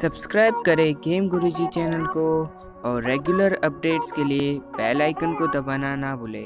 Subscribe करें game गुरुजी channel को और रेगुलर अपडेट्स के लिए बेल आइकन को दबाना ना भूलें।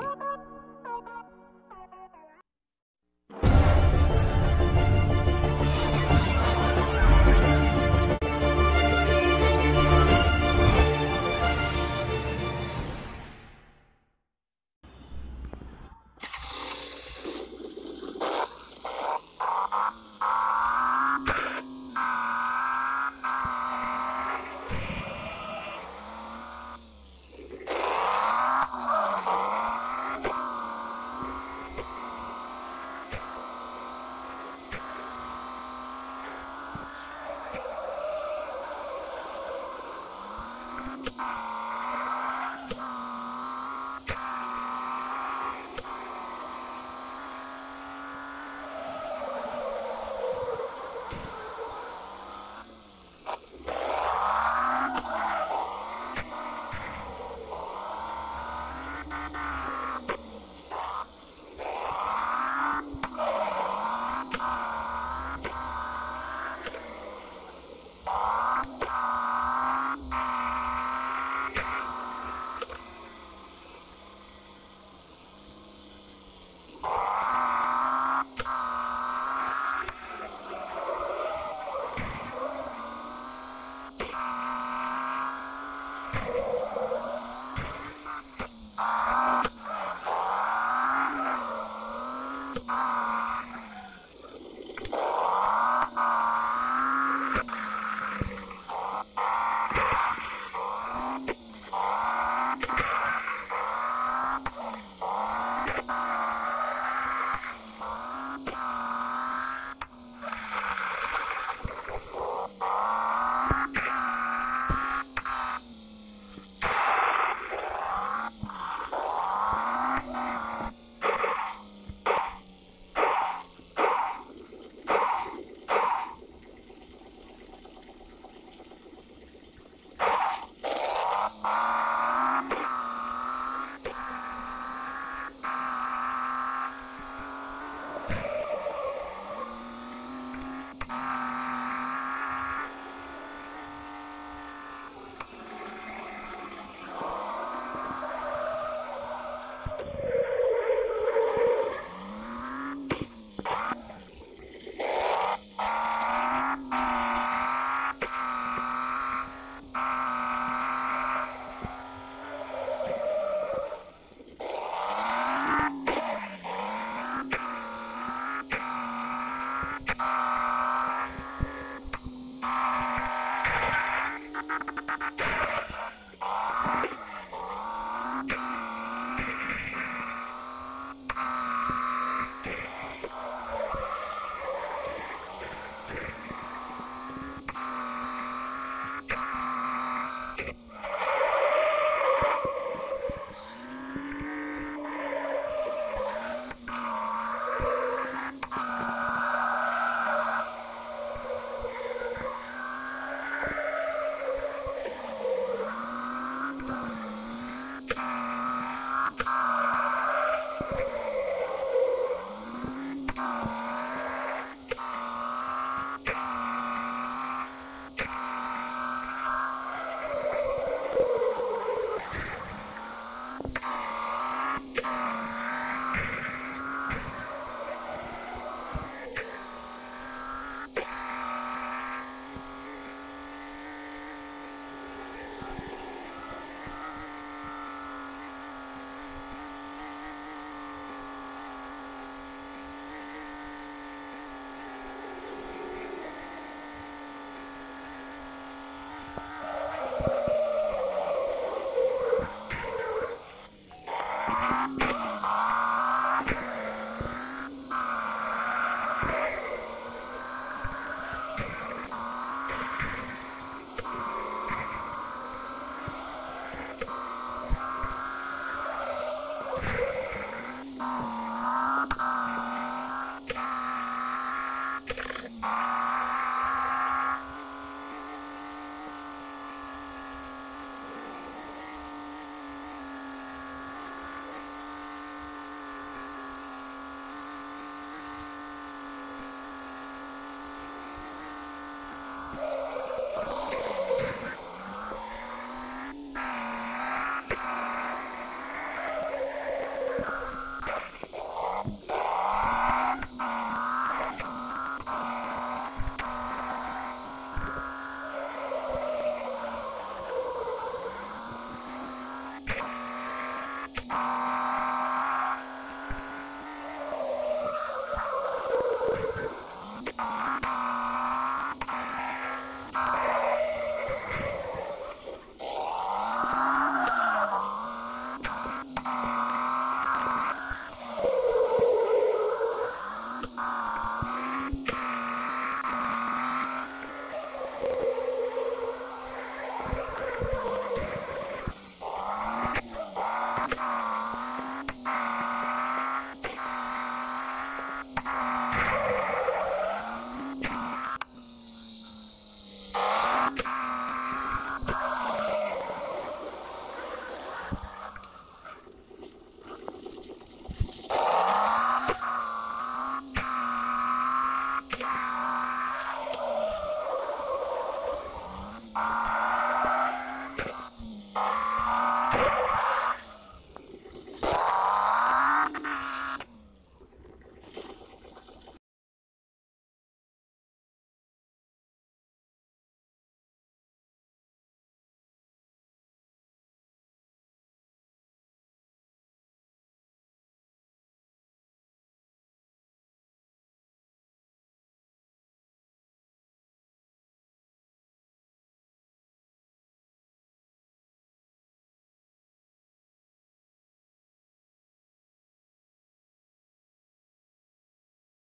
Thank you. Ah!